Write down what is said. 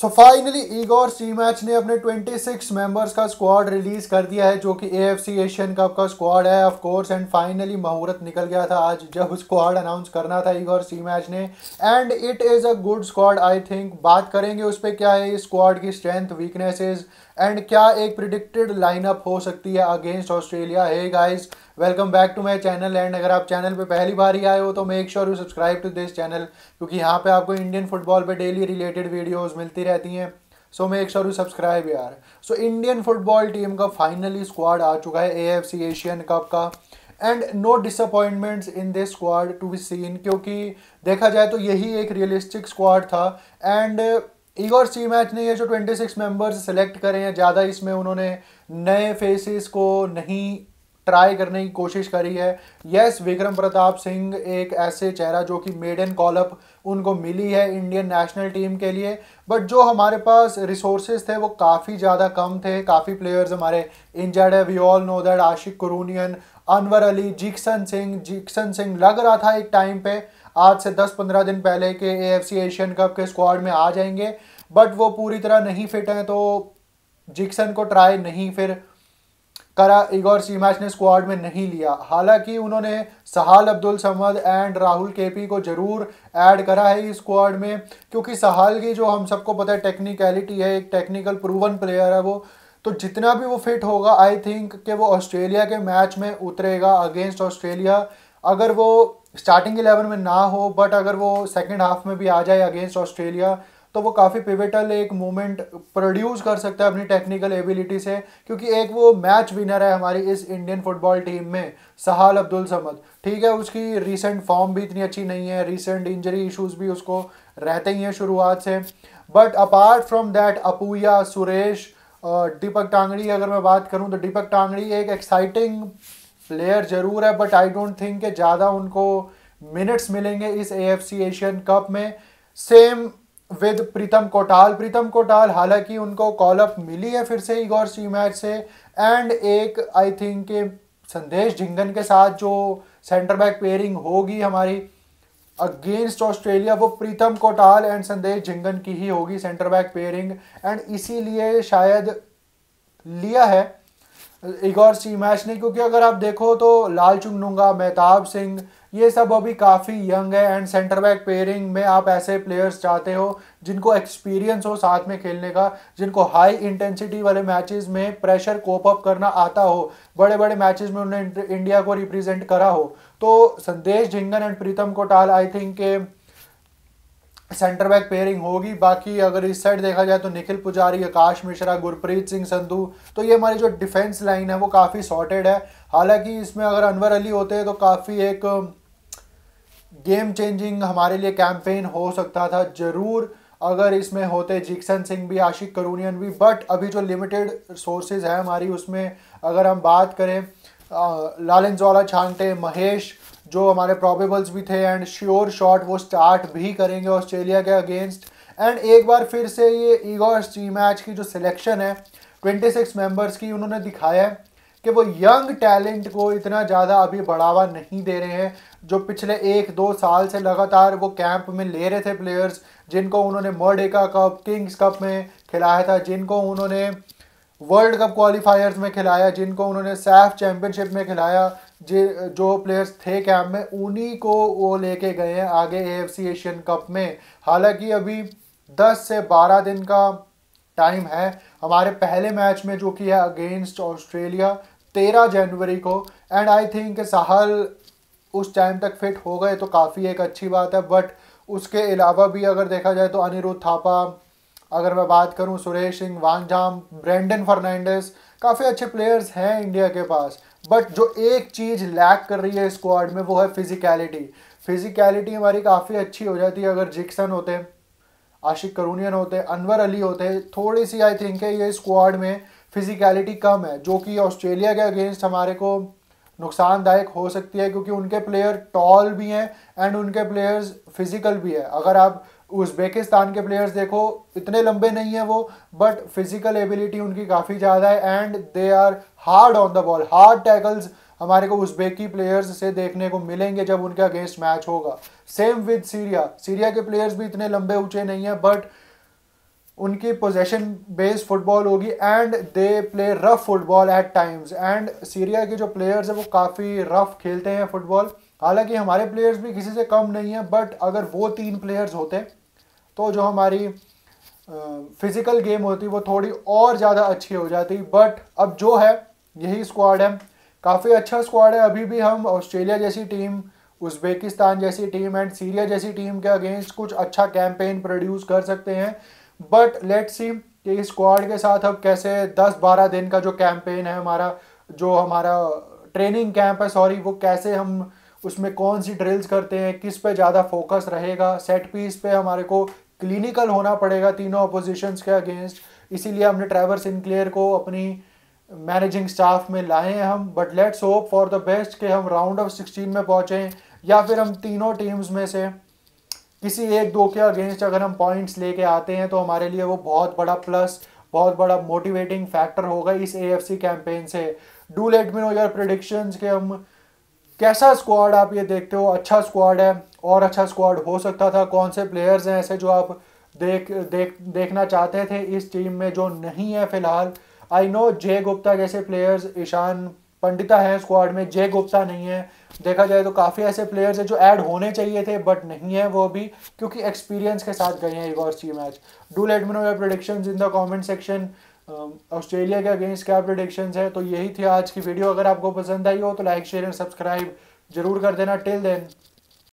सो finally Igor सी match ने अपने 26 members का स्क्वाड रिलीज़ कर दिया है, जो कि एएफसी एशियन कप का स्क्वाड है ऑफ़ कोर्स एंड फाइनली मुहूर्त निकल गया था आज, जब स्क्वाड अनाउंस करना था ईगोर सी मैच ने। And it is a good squad I think बात करेंगे उस पर क्या है, इस स्क्वाड की स्ट्रेंथ वीकनेसेस एंड क्या एक प्रिडिक्टेड लाइनअप हो सकती है अगेंस्ट ऑस्ट्रेलिया है guys welcome back to my channel and अगर आप चैनल पे पहली बार ही आए हो तो make sure you subscribe to this channel क्योंकि यहाँ पे आपको इंडियन फुटबॉल पे डेली रिलेटेड वीडियोस मिलती रहती हैं। So make sure you subscribe यार। सो इंडियन फुटबॉल टीम का फाइनली स्क्वाड आ चुका है एएफसी एशियन कप का। And no disappointments in this squad to be seen क्योंकि देखा जाए तो यही एक रियलिस्टिक स्क्वाड था। एंड ईगोर सी मैच ने ये जो 26 मेंबर्स सेलेक्ट करे हैं ज़्यादा इसमें उन्होंने नए फेसेस को नहीं ट्राई करने की कोशिश करी है। यस विक्रम प्रताप सिंह एक ऐसे चेहरा जो कि मेडन कॉलअप उनको मिली है इंडियन नेशनल टीम के लिए बट जो हमारे पास रिसोर्सेज थे वो काफ़ी ज़्यादा कम थे। काफ़ी प्लेयर्स हमारे इंजर्ड है। We all know that Ashique Kuruniyan, Anwar Ali, Jeakson Singh Jeakson Singh लग रहा था एक टाइम पे। आज से 10-15 दिन पहले के एएफसी एशियन कप के स्क्वाड में आ जाएँगे। बट वो पूरी तरह नहीं फिट हैं तो जिक्सन को ट्राई नहीं, फिर करा इगोर सीमैच ने स्क्वाड में नहीं लिया। हालाँकि उन्होंने सहाल अब्दुल समद एंड राहुल केपी को ज़रूर ऐड करा है इस स्क्वाड में, क्योंकि सहाल की जो हम सबको पता है टेक्निकलिटी है, एक टेक्निकल प्रूवन प्लेयर है वो तो जितना भी वो फिट होगा आई थिंक कि वो ऑस्ट्रेलिया के मैच में उतरेगा अगेंस्ट ऑस्ट्रेलिया अगर वो स्टार्टिंग इलेवन में ना हो बट अगर वो सेकेंड हाफ़ में भी आ जाए अगेंस्ट ऑस्ट्रेलिया तो वो काफ़ी पिविटल एक मोमेंट प्रोड्यूस कर सकता है अपनी टेक्निकल एबिलिटी से, क्योंकि एक वो मैच विनर है हमारी इस इंडियन फुटबॉल टीम में सहाल अब्दुल समद ठीक है, उसकी रीसेंट फॉर्म भी इतनी अच्छी नहीं है रीसेंट इंजरी इश्यूज़ भी उसको रहते ही हैं शुरुआत से। But apart from that Apuia, Suresh Deepak Tangri, अगर मैं बात करूँ तो दीपक टांगड़ी एक एक्साइटिंग प्लेयर ज़रूर है बट आई डोंट थिंक कि ज़्यादा उनको मिनट्स मिलेंगे इस एएफसी एशियन कप में। Same with Pritam Kotal. प्रीतम कोटाल, हालाँकि उनको कॉलअप मिली है फिर से इगोर सी मैच से। एंड एक आई थिंक संदेश झिंगन के साथ जो सेंटर बैक पेयरिंग होगी हमारी अगेंस्ट ऑस्ट्रेलिया वो प्रीतम कोटाल एंड संदेश झिंगन की ही होगी सेंटर बैक पेयरिंग एंड इसीलिए शायद लिया है। इगोर सी मैच ने क्योंकि अगर आप देखो तो लाल चुंगनुंगा, मेहताब सिंह, ये सब अभी काफ़ी यंग है एंड सेंटर बैक पेयरिंग में आप ऐसे प्लेयर्स चाहते हो जिनको एक्सपीरियंस हो साथ में खेलने का, जिनको हाई इंटेंसिटी वाले मैचेस में प्रेशर कोप अप करना आता हो बड़े बड़े मैचेस में उन्होंने इंडिया को रिप्रेजेंट करा हो। तो Sandesh Jhingan and Pritam Kotal I think के सेंटर बैक पेयरिंग होगी। बाकी अगर इस साइड देखा जाए तो निखिल पुजारी, आकाश मिश्रा, गुरप्रीत सिंह, संधू तो ये हमारी जो डिफेंस लाइन है वो काफ़ी सॉर्टेड है। हालाँकि इसमें अगर अनवर अली होते हैं तो काफ़ी एक गेम चेंजिंग हमारे लिए कैंपेन हो सकता था। ज़रूर अगर इसमें होते जिक्सन सिंह भी आशिक करूनियन भी बट अभी जो लिमिटेड सोर्सेज है हमारी, उसमें अगर हम बात करें लालन ज्वाला छांटे, महेश जो हमारे प्रॉबेबल्स भी थे एंड श्योर शॉट वो स्टार्ट भी करेंगे ऑस्ट्रेलिया के अगेंस्ट एंड एक बार फिर से ये ईगो सी मैच की जो सिलेक्शन है 26 मेंबर्स की उन्होंने दिखाया है कि वो यंग टैलेंट को इतना ज़्यादा अभी बढ़ावा नहीं दे रहे हैं। जो पिछले एक, दो साल से लगातार वो कैंप में ले रहे थे प्लेयर्स जिनको उन्होंने मर्डेका कप किंग्स कप में खिलाया था, जिनको उन्होंने वर्ल्ड कप क्वालिफायर्स में खिलाया, जिनको उन्होंने सैफ चैम्पियनशिप में खिलाया, जे, जो प्लेयर्स थे कैंप में, उन्हीं को वो लेके गए हैं आगे एएफसी एशियन कप में। हालाँकि अभी 10 से 12 दिन का टाइम है। हमारे पहले मैच में जो कि है अगेंस्ट ऑस्ट्रेलिया 13 जनवरी को एंड आई थिंक साहल उस टाइम तक फिट हो गए तो काफ़ी एक अच्छी बात है। बट उसके अलावा भी अगर देखा जाए तो अनिरुद्ध थापा अगर मैं बात करूँ सुरेश सिंह वांगजाम ब्रेंडन फर्नांडिस, काफ़ी अच्छे प्लेयर्स हैं इंडिया के पास बट जो एक चीज़ लैक कर रही है स्क्वाड में, वो है फिजिकलिटी फिजिकलिटी हमारी काफ़ी अच्छी हो जाती है अगर जिक्सन होते, आशिक करूनियन होते, अनवर अली होते थोड़ी सी आई थिंक है ये स्क्वाड में फिजिकलिटी कम है, जो कि ऑस्ट्रेलिया के अगेंस्ट हमारे को नुकसानदायक हो सकती है, क्योंकि उनके प्लेयर टॉल भी हैं एंड उनके प्लेयर्स फ़िज़िकल भी है। अगर आप उज़्बेकिस्तान के प्लेयर्स देखो, इतने लंबे नहीं है वो बट फ़िज़िकल एबिलिटी उनकी काफ़ी ज़्यादा है and they are hard on the ball hard tackles हमारे को उज़्बेकी प्लेयर्स से देखने को मिलेंगे जब उनके अगेंस्ट मैच होगा। सेम विद सीरिया सीरिया के प्लेयर्स भी इतने लंबे ऊँचे नहीं है बट उनकी पोजेशन बेस्ड फुटबॉल होगी and they play rough football at times and Syria के जो प्लेयर्स हैं, वो काफ़ी रफ खेलते हैं फुटबॉल हालाँकि हमारे प्लेयर्स भी किसी से कम नहीं है बट अगर वो तीन प्लेयर्स होते तो जो हमारी फ़िज़िकल गेम होती, वो थोड़ी और ज़्यादा अच्छी हो जाती। बट अब जो है, यही स्क्वाड है। काफ़ी अच्छा स्क्वाड है। अभी भी हम ऑस्ट्रेलिया जैसी टीम उज़्बेकिस्तान जैसी टीम एंड सीरिया जैसी टीम के अगेंस्ट कुछ अच्छा कैंपेन प्रोड्यूस कर सकते हैं। बट लेट सी कि इस स्क्वाड के साथ अब कैसे 10-12 दिन का जो कैंपेन है हमारा, जो हमारा ट्रेनिंग कैंप है सॉरी वो कैसे हम उसमें कौन सी ड्रिल्स करते हैं, किस पे ज़्यादा फोकस रहेगा सेट पीस पे हमारे को क्लिनिकल होना पड़ेगा तीनों अपोजिशंस के अगेंस्ट इसीलिए हमने ट्रैवर सिंक्लेयर को अपनी मैनेजिंग स्टाफ में लाए हैं हम but let's hope for the best कि हम राउंड ऑफ़ सिक्सटीन में पहुँचें या फिर हम तीनों टीम्स में से किसी एक दो के अगेंस्ट अगर हम पॉइंट्स लेके आते हैं तो हमारे लिए वो बहुत बड़ा प्लस बहुत बड़ा मोटिवेटिंग फैक्टर होगा इस ए एफ़ सी कैंपेन से। Do let me know your predictions के हम कैसा स्क्वाड आप ये देखते हो? अच्छा स्क्वाड है और अच्छा स्क्वाड हो सकता था। कौन से प्लेयर्स हैं ऐसे जो आप देख देख, देखना चाहते थे इस टीम में जो नहीं है फ़िलहाल? आई नो जय गुप्ता जैसे प्लेयर्स ईशान पंडिता है स्क्वाड में जय गुप्ता नहीं है। देखा जाए तो काफ़ी ऐसे प्लेयर्स हैं जो ऐड होने चाहिए थे बट नहीं है वो भी, क्योंकि एक्सपीरियंस के साथ गए हैं एक और Stimac do let me know your predictions in the comment section Australia के अगेंस्ट क्या प्रोडिक्शंस है? तो यही थी आज की वीडियो अगर आपको पसंद आई हो तो लाइक शेयर एंड सब्सक्राइब ज़रूर कर देना। Till then